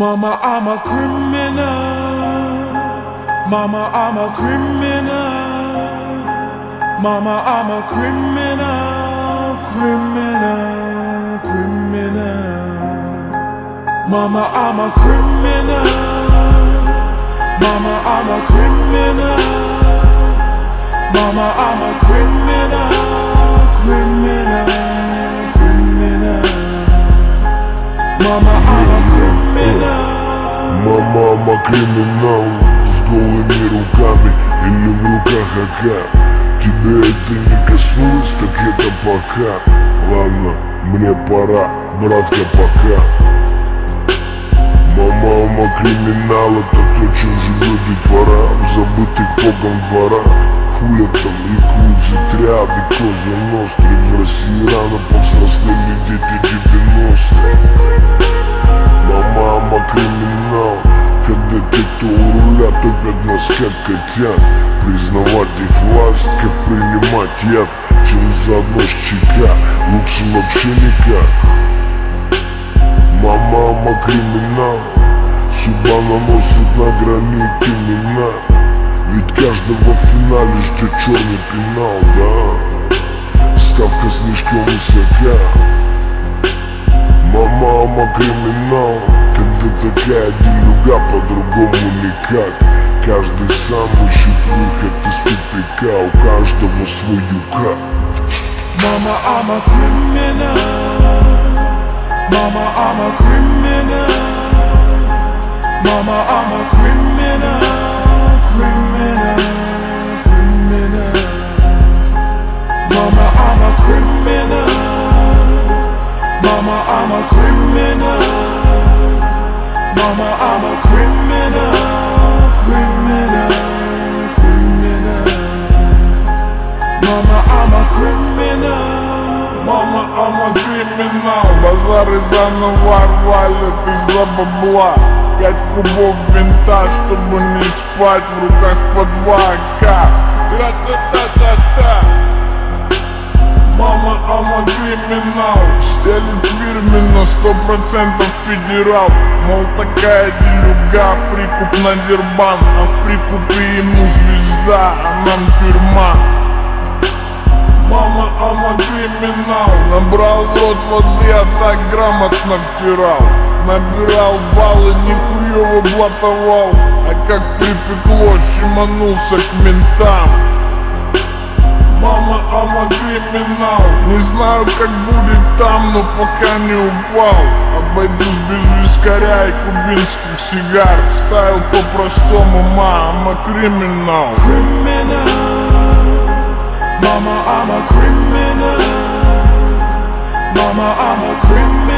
Mama, I'm a criminal. Mama, I'm a criminal. Mama, I'm a criminal, criminal, criminal. Mama, I'm a criminal. Mama, I'm a criminal. Mama, I'm a criminal, криминал С голыми руками или в руках АК. Тебя это не коснулось, так это пока. Ладно, мне пора, братка, пока. Мама, мама криминал, это то, чем живет детвора В забытых богом дворах Хуля там якут, зитря, козы ностры В России рано повзрослели дети 90-х Мама, котят Признавать их власть, как принимать яд Чем заодно ЧК, лучше вообще никак. Мама, мама криминал Судьба наносит на гранике имена Ведь каждого в финале ждет черный пенал, да? Ставка слишком высока. Мама, мама криминал Когда такая делюга по-другому никак Каждый сам ищет выход из тупика У каждого свой юка Mama, I'm a criminal. Mama, I'm a criminal. Mama, I'm a criminal, criminal, Заново рвали, ты за бабла Пять кубов винта, чтобы не спать В руках по два АК Тра-та-та-та-та Мама, ама криминал. Стелит фирменно, сто процентов федерал. Мол, такая делюга, прикуп на дербан. А в прикупе ему звезда, а нам тюрьма Мама, ама криминал Набрал рот воды, а так грамотно втирал. Набирал баллы, нихуево блатовал. А как припекло, щеманулся к ментам. Мама, ама криминал Не знаю, как будет там, но пока не упал. Обойдусь без вискаря и кубинских сигар. Ставил по-простому, мама, криминал. Criminal. Mama, I'm a criminal. Mama, I'm a criminal.